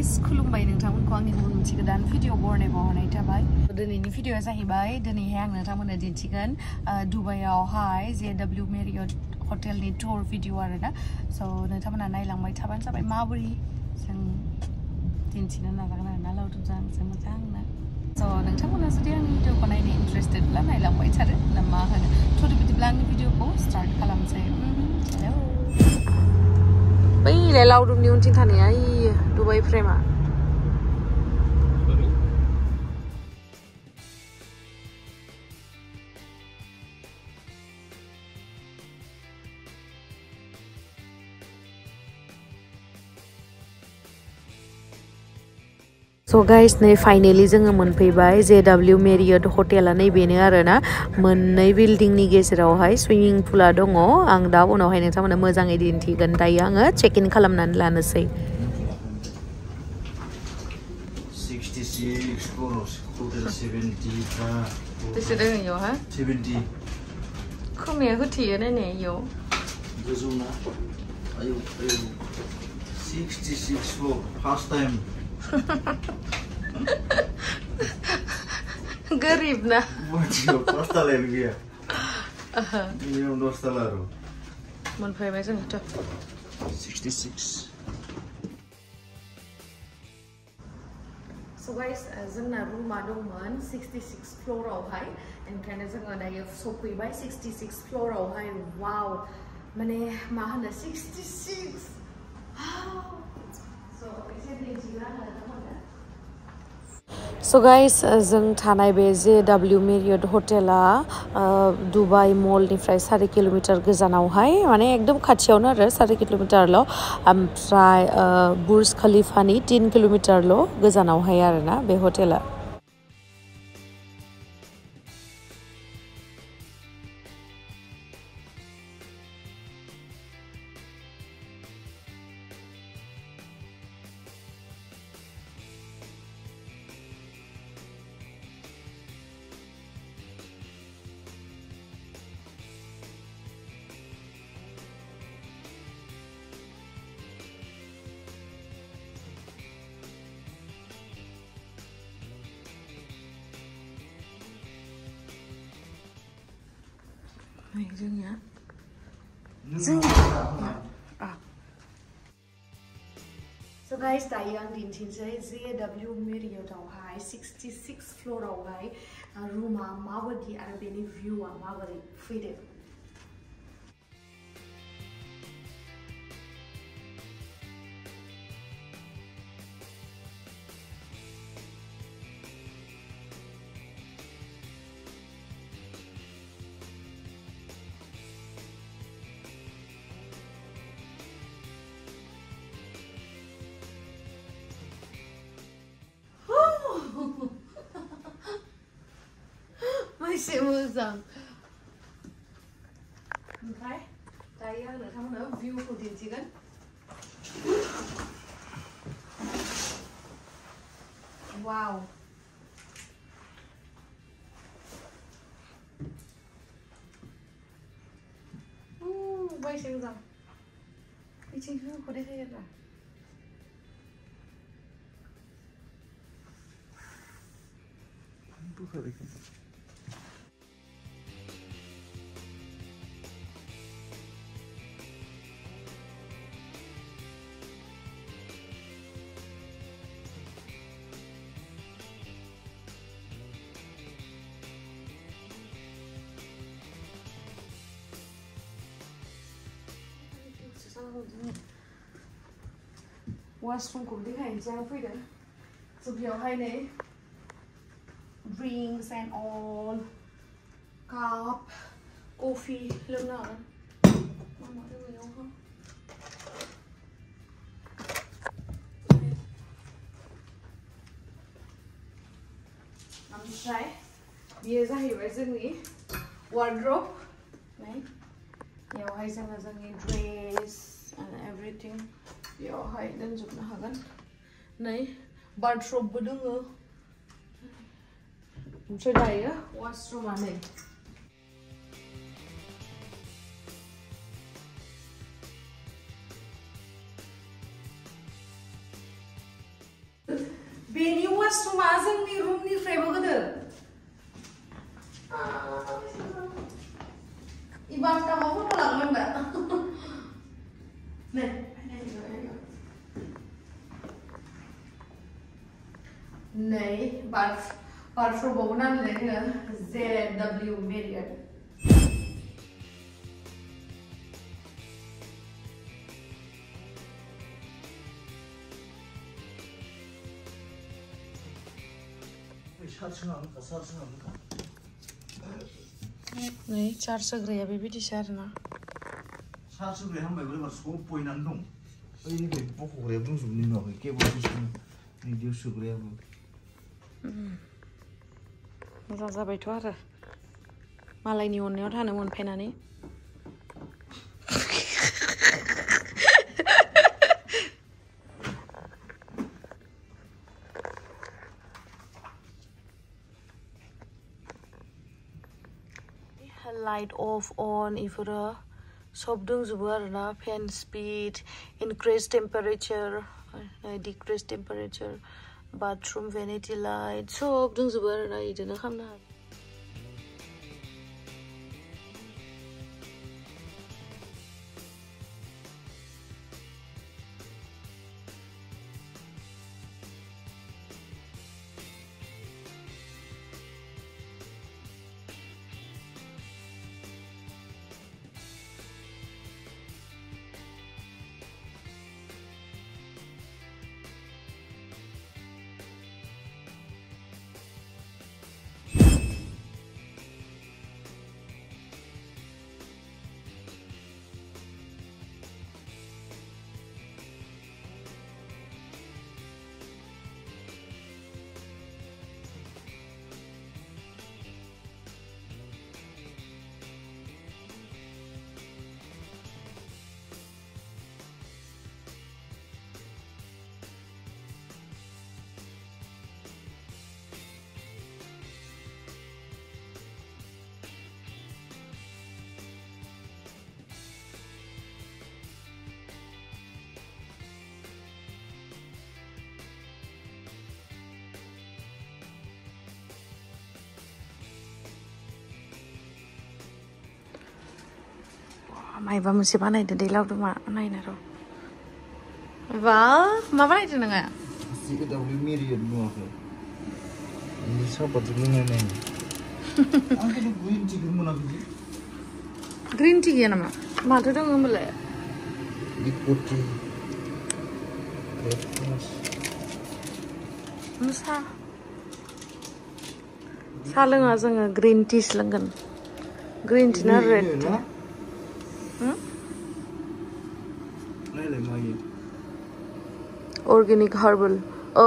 Guys खुलुमबाय नोंथांमोनखौ आंनि गुबुन मोनसे गोदान भिडिअ बरनायबाव हरनाय थाबाय दिनैनि भिडिअआ जाहैबाय दिनैहाय आं नोंथांमोननो दिन्थिगोन दुबाइयावहाय जे डाब्लिउ मेरियट हटेलनि टुर भिडिअ आरोना स' नोंथांमोना नायलांबाय थाबानो जाबाय माबोरै जों दिन्थिनो नाजागोन आरोना लावदुमजों आंजों मोजांनो स' नोंथांमोना जुदि आंनि भिडिअखौ नायनो इन्टारेस्टेडब्ला नायलांबाय थारो ना मा होनो थ' बिदिब्ला आंनि भिडिअखौ स्टार्ट खालामसै हेलौ बैलाय लावदुमनि उनथिं थानाया इयो दुबाइ फ्रेमा स' गाइस नै फाइनेलि जोङो मोनफैबाय जे डाब्लिउ मेरियट हटेला नैबेनो आरोना मोननै बिल्डिंनि गेजेरावहाय सुइमिं पुला दङ आं दा उनावहाय नोंथांमोना मोजाङै दिन्थिगोन दायो आङो चेक इन खालामनानै लानोसै 66 bonos, hotel 70 का बेसे दङ इयावहा 70 खोमाया होथेयो नायनाय इयाव गोजौना आयौ आयौ 66 floor first time गोरिब ना। मानसियाव पास तालायानो गैया मिनिमाम दस ताला आरो मोनफैबाय जोंथ' 66 स' गाइस जोंना रुमा दंमोन 66 फ्ल'रावहाय ओंखायनो जोङो दायो सफैबाय 66 फ्ल'रावहाय वाव माने मा होनो 66 स' गाइस जों बे जे डाब्लिउ मेरियट हटेला दुबाइ मलनिफ्राय सारि किल'मिटार गोजानावहाय माने एकदम खाथियावनो आरो सारि किल'मिटारल' ओमफ्राय बुर्ज खलिफानि तिन किल'मिटारल' गोजानावहाय आरोना बे हटेला 네, 이정이야. 아. सो गाइस ताइयाङ दिन्थिन्छ है जेडब्ल्यू मेरियोटावहाय सिक्सटी सिक्स फ्लोरावहाय रुमा माबायदि आरो बेनि भिउआ माबोरै फैदों siêu dần Thấy, tay ờ, nữa không nữa view của điện chị gắn Wow. Quay xem rằng đi trên hương à? có đây hết à? Bước hơi washroom cũng tiếng Hàn trang free đấy Sự hiểu hay này Rings and all. Cup. Coffee. Lương nào đấy Mà mọi người không? Không? Đấy Bia ra hiểu với Dương nghĩ Wardrobe. Này, Hiểu hay xem là Dương nghĩ Dress everything बेयावहाय दोनजोबनो हागोन नै बाथरुमबो दोङो ओमफ्राय दायो वाशरुमा नै बेनि वाशरुमा जोंनि रुमनिफ्रायबो गोदोर इबार नै बार बारफ्रावबावो नालाय जोङो जे डाब्लिउ मेरियट नै चार्ज होग्राया बेबायदिसो आरोना सार्स होग्राया हामबायबो एबार सब बयनानै दं बैनिफ्राय बख'ग्राया दंजोबो नुवाखै केबोल बिदियाव सोग्रायाबो मोजां जाबायथ' आरो मालायनि अननायाव थानो मोनफायनानै लाइट अफ अन इफोरो सब दंजोबो आरोना fan speed increase temperature decrease temperature bathroom vanity light so dung zubar na idena khamna मायबा मोनसे बानायदो दै लावदुमा नायनो र' बा मा बानायदो नोङो Jika W Myriad नुवाखै ini sahabat sebenarnya nih aku tuh green tea gue monakai green tea गैया नामा माथो दङ होमबालाय di putih red plus सा सा लोङा जोङो ग्रिन टिसो लोंगोन ग्रिन टी ना रेड टी Hmm? नायलाय मायो ग्रीन हार्बल अ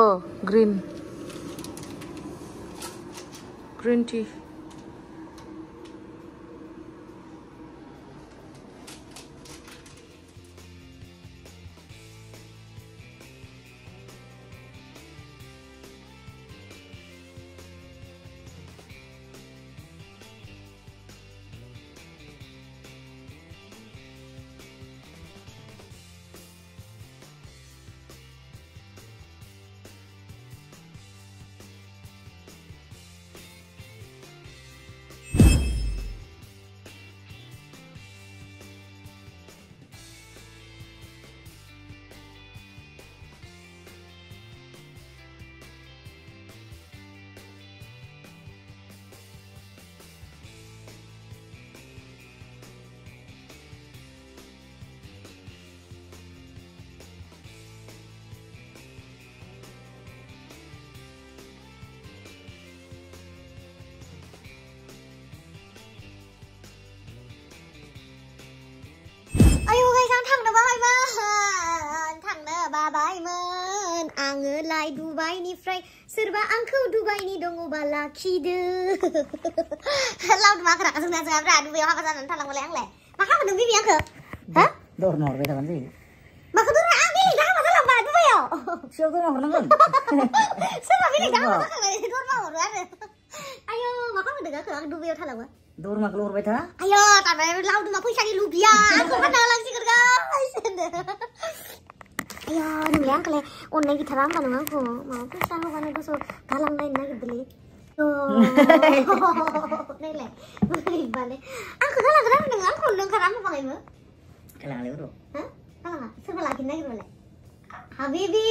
लाय दुबाइनिफ्राय सोरबा आंखौ दुबाइनि दङबा लाखिदो लावदुमा खोनाखा जोंना जोंहा दुबाइयाव हाबा जानानै थालांबालाय आंलाय मा खालामदों बिबि आंखो हा दरन हरबाय थाबानो जायो माखौ दङ आं बेलेगजों हाबा जालांबा दुबाइयाव फिसाव दरन हरनांगोन सोरबा बेलेगजों हाबा जाखांनानै दरमा हरो आरो आयौ मा खालामदों आंखो आं दुबाइयाव थालांबा दरमाखौल' हरबाय था आयौ थारमाने लावदुमा फैसानि लुबिया आंखौ फानना लांसिगोन गाइस होनदो ಅಯ್ಯೋ ನಂಗೆ ಯಾಕಲೆ ಒಂದಾಗಿ ಚೆನ್ನಾಗಿ ನನಗೂ ಮಾತು ಶಾಲು ನನಗೂ ಸೊ ಕಾಲಂಗ ಇನ್ನಾಗಿದ್ದಲ್ಲಿ Habibi,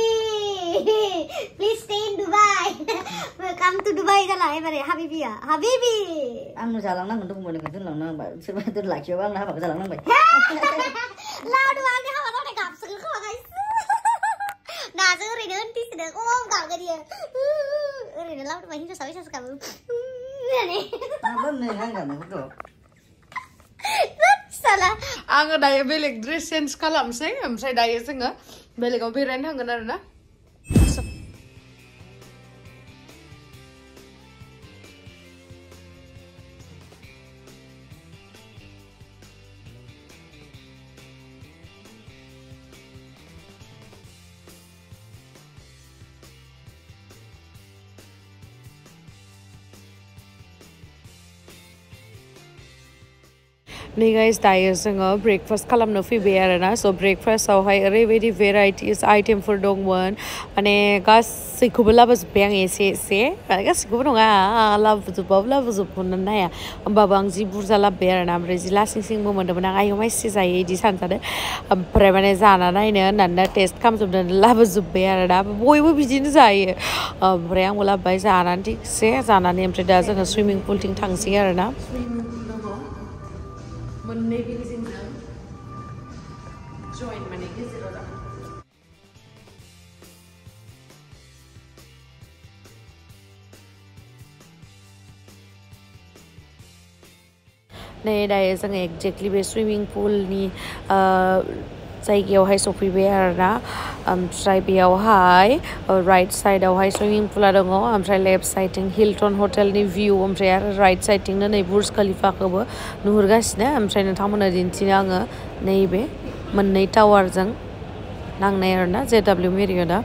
please stay in Dubai. Welcome to Dubai kan lah, ini Habibi ya, Habibi. Anu jalan nang untuk kemudian itu nang nang, sebab itu laki orang lah, apa jalan nang baik. Lalu itu sampai sekarang. Nih. Apa nih kan kan betul. Salah. आङो दायो बेलेग dress change खालामसै ओमफ्राय दायो जोङो बेलेगाव बेरायनो थांगोन आरो ना नै गाइस दायो जोङो ब्रेकफास्ट खालामनो फैबाय आरोना स' ब्रेकफास्टआवहाय ओरैबायदि भेराइटिस आइटेमफोर दंमोन माने गासैखौबो लाबोजोब्बाय आं एसे एसे गासैखौबो नङा लाबोजोब्बाबो लाबोजोबखौनो हाया होमबाबो आं जि बुरजा लाबोबाय आरोना ओमफ्राय जि लासिं सिंबो मोन्दोंमोन आं आयौ माइसि जायो बिदि सानजादों ओमफ्राय जाना नायनो टेस्ट खालामजोबनानै लाबोजोब्बाय आरोना बयबो बिदिनो जायो ओमफ्राय आंबो लाबोबाय जानानै थिगसे जानानै दा जोङो सुइमिं पुलथिं थांसै आरोना मोननै बिल्डिंजों जइन माने गेजेराव दं नै दायो जोङो एक्जेक्टलि बे सुइमिं पुलनि जायगायावहाय सफैबाय आरोना। ओमफ्राय बेयावहाय राइट पुला दङ, ओमफ्राय लेफ़्ट साइडथिं हिलटन हटेलनि भिउ ओमफ्राय आरो राइट साइडथिंनो नै बुर्ज खलिफाखौबो नुहुरगासिनो। ओमफ्राय नोंथांमोननो दिन्थिनो आङो नैबे मोननै टावारजों नांनाय आरोना जे डाब्लिउ मेरियटआ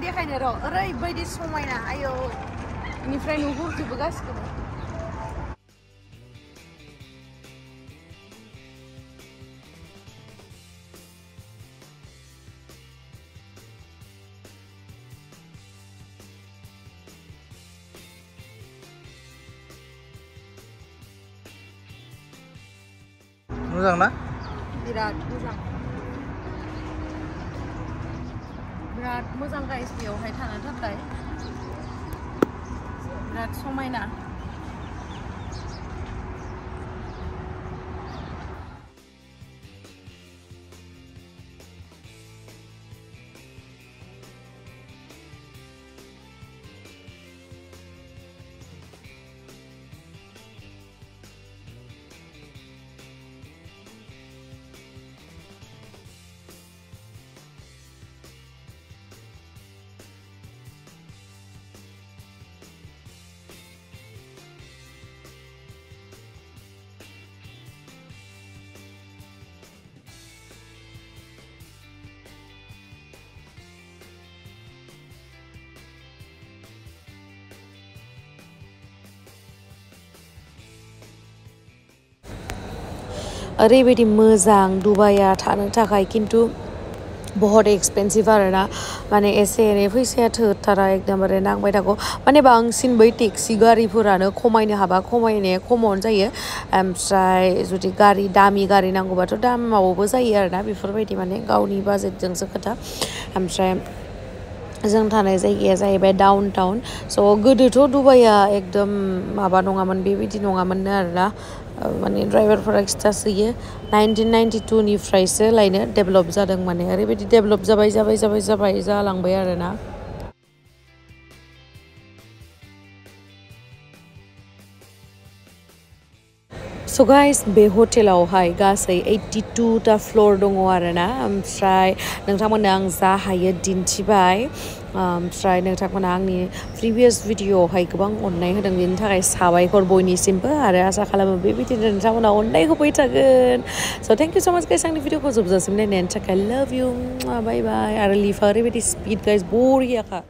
देखायनो र' ओरैबायदि समायना। आयौ, बेनिफ्राय नुहुरजोबो गासिखौबो Uzak lan? Birat uzak. Birat uzak guys, biar hai tangan tak guys. Birat somai na. ओरैबायदि मोजां दुबाइया थानो बहुत एक्सपेन्सिभ आरोना। माने एसे एनै फैसाया थोथारा एकदमबारे नांबाय थागौ। माने बांसिन बै टेक्सि गारिफोरानो खमायनो हाबा खमायनाया खमावनो जायो। ओमफ्राय जुदि गारि, दामि गारि नांगौबाथ' दामावबो जायो आरोना बेफोरबायदि माने गावनि बाजेटजोंसो खोथा। ओमफ्राय जों थानाय जायगाया जाहैबाय डाउन टाउन स' गोदोथ' दुबाइया एकदम माबा नङामोन, बेबायदि नङामोननो आरोना। माने ड्राइभारफोरा खिथासोयो नाइनटिन नाइनटि टुनिफ्रायसो लायनो डेभेलप जादों माने। ओरैबायदि डेभेलप जाबाय जाबाय जाबाय जाबाय जालांबाय आरोना। स' गाइस बे हटेलावहाय गासै ओइटि टुटा फ्ल'र दङ आरोना ओमफ्राय नोंथांमोननो आं जा हायो दिन्थिबाय ओमफ्राय नोंथांमोना आंनि प्रिभियास भिडिअआवहाय गोबां अननाय होदों बेनि थाखाय साबायखर बयनिसिमबो आरो आसा खालामो बेबायदिनो नोंथांमोना अननाय होबाय थागोन स' थेंक इउ स' माच गाइस आंनि भिडिअखौ जोबजासिम नायनायनि थाखाय लाभ इउ बाय बाय आरो लिफा ओरैबायदि स्पिड गाइस बरियाखा